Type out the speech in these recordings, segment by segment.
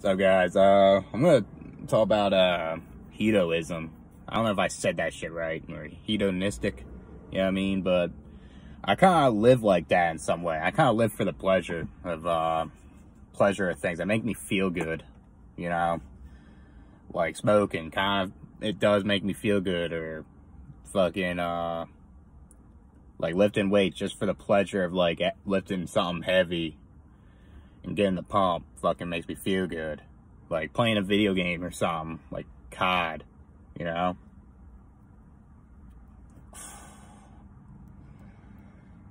So guys, uh, I'm gonna talk about uh, hedonism. I don't know if I said that shit right, or hedonistic, you know what I mean? But I kind of live like that in some way. I kind of live for the pleasure of, uh, pleasure of things that make me feel good, you know? Like smoking, kind of, it does make me feel good, or fucking, uh, like lifting weights just for the pleasure of like lifting something heavy and getting the pump fucking makes me feel good. Like playing a video game or something, like COD, you know?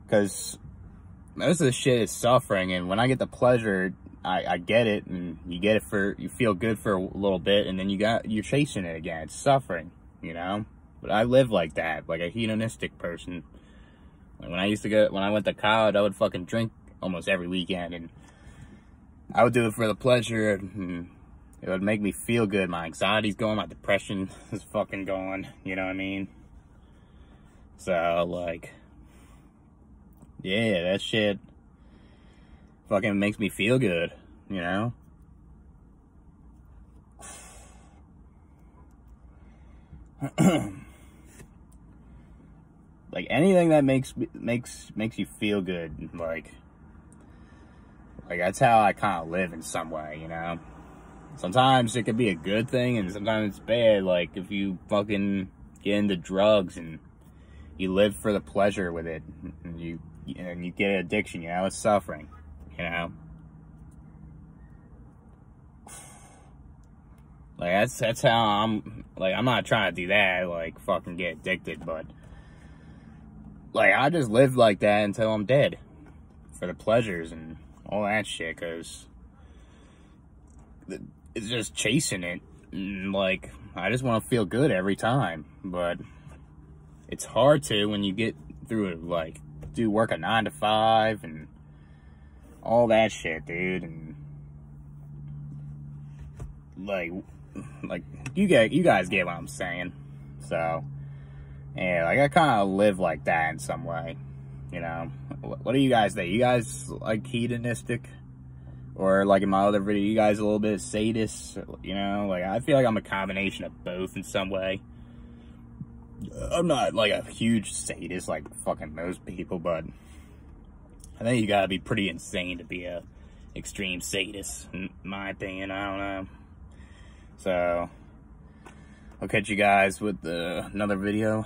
Because most of the shit is suffering, and when I get the pleasure, I, I get it, and you get it for, you feel good for a little bit, and then you got, you're chasing it again. It's suffering, you know? But I live like that, like a hedonistic person. Like when I used to go, when I went to college, I would fucking drink almost every weekend, and I would do it for the pleasure. Hmm, it would make me feel good. My anxiety's going, my depression is fucking going. You know what I mean? So, like, yeah, that shit fucking makes me feel good, you know? like anything that makes makes makes you feel good like like that's how I kind of live in some way, you know. Sometimes it could be a good thing, and sometimes it's bad. Like if you fucking get into drugs and you live for the pleasure with it, and you and you get addiction, you know, it's suffering, you know. Like that's that's how I'm. Like I'm not trying to do that. Like fucking get addicted, but like I just live like that until I'm dead for the pleasures and all that shit because it's just chasing it. Like, I just want to feel good every time, but it's hard to when you get through it, like, do work a nine to five and all that shit, dude. And like, like you get, you guys get what I'm saying. So, yeah, like I kind of live like that in some way. You know, what do you guys think? You guys like hedonistic? Or like in my other video, you guys a little bit sadist? You know, like I feel like I'm a combination of both in some way. I'm not like a huge sadist like fucking most people, but I think you gotta be pretty insane to be a extreme sadist, in my opinion. I don't know. So, I'll catch you guys with uh, another video.